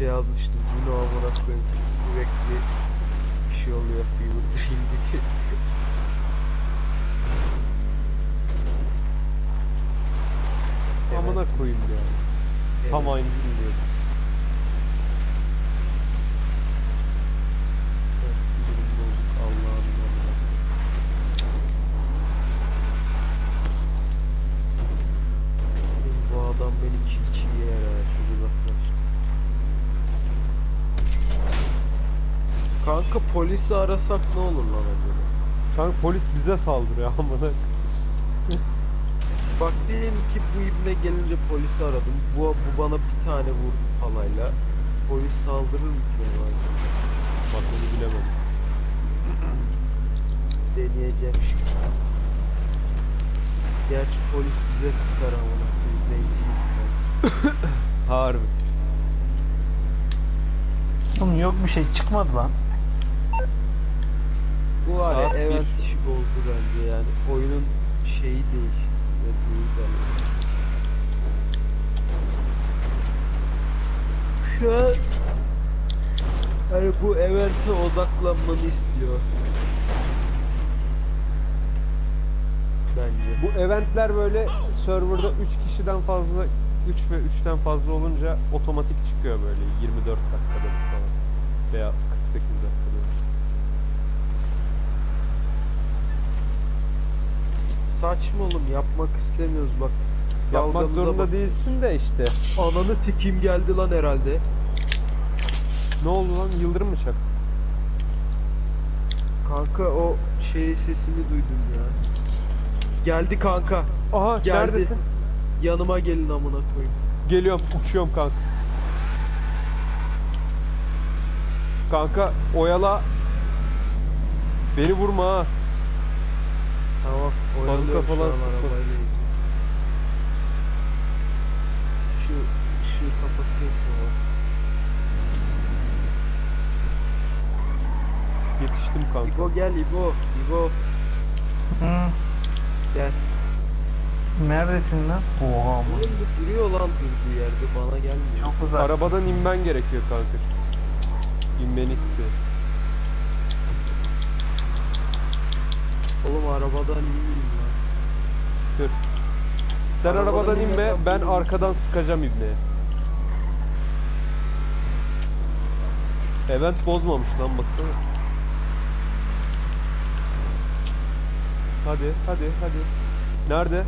şey yazmıştım. Yine amına koyayım. Sürekli bir şey oluyor. Fever Dream'deki. Amına koyayım ya. Tam aynısını diyorum. Sinirim bozuk Allah'ım amına. Bu adam beni çiğ çiğ yer ha. Çok uzaklaş. Kanka polisi arasak ne olur lan acaba? Kanka polis bize saldırıyor amına. Bak diyelim ki bu ibne gelince polisi aradım. Bu, bu bana bir tane vurdu palayla. Polis saldırır mı ki ona acaba? Bak onu bilemedim. Deneyeceğim şimdi. Gerçi polis bize sıkar ama biz zenciyiz. Harbi. Oğlum yok bir şey çıkmadı lan. Bu var ya Saat bir. event işi bozdu bence yani. Oyunun şeyi değişti. Ne diyeyim. Şu an hani bu event'e odaklanmanı istiyor. Bence. Bu eventler böyle serverda 3 kişiden fazla 3 ve 3'ten fazla olunca otomatik çıkıyor böyle 24 dakikada falan. Veya 48 dakikada. bir. Saçma oğlum yapmak istemiyoruz bak. Yapmak Dalgamıza zorunda bak. değilsin de işte. Ananı sikeyim geldi lan herhalde. Ne oldu lan yıldırım mı çak? Kanka o şey sesini duydum ya. Geldi kanka. Aha Geldi. neredesin? Yanıma gelin amına koyayım. Geliyorum uçuyorum kanka. Kanka oyala. Beni vurma ha. Tamam. Şu falan an sıkma. Şu ışığı kapatıyorsun o. Yetiştim kanka. İbo gel İbo. İbo Hı. gel. Neredesin lan? Oha bu duruyor lan durduğu yerde bana gelmiyor. Çok uzak. Arabadan inmen gerekiyor kanka. İnmeni istiyor. Oğlum arabadan iyiyim lan. Dur. Sen Arabadan arabadan inme, ben ineyim. arkadan sıkacağım ibneye. Event bozmamış lan baksana. Hadi, hadi, hadi. Nerede?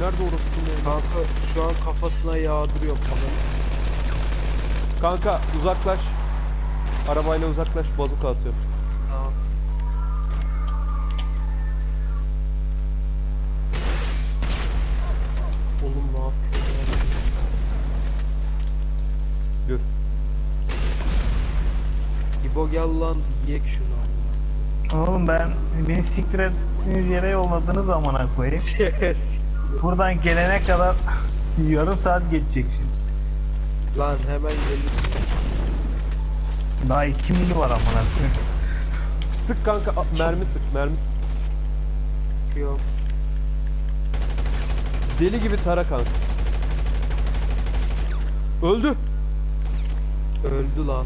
Nerede orası? Kanka şu an kafasına yağdırıyor falan. Kanka uzaklaş. Arabayla uzaklaş, bazuka atıyorum. Tamam. Oğlum ne yapıyorsun ya? Dur. İbo gel lan yek şunu Oğlum ben beni siktir ettiğiniz yere yolladınız amına koyayım. Buradan gelene kadar yarım saat geçecek şimdi. lan hemen gelir. Daha 2 mili var amına koyayım. Sık kanka, a- mermi sık, mermi sık. Yok. Deli gibi tara kanka. Öldü. Öldü lan.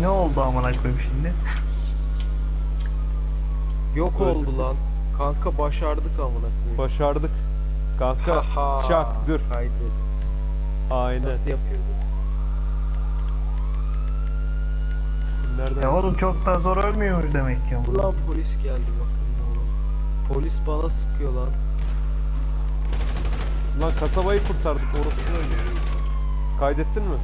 Ne oldu amına koyayım şimdi? Yok Öldü. oldu lan. Kanka başardık amına koyayım. Başardık. Kanka, çak, dur. Kaydet. Aynen. Nasıl yapıyorduk? Ya oğlum çok da zor ölmüyormuş demek ki. Ulan polis geldi bakın oğlum. Polis bana sıkıyor lan. Lan kasabayı kurtardık orası. Kaydettin mi?